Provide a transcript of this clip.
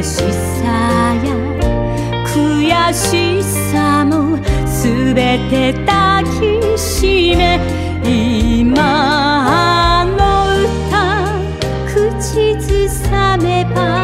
嬉しさや悔しさもすべて抱きしめ今の歌口ずさめば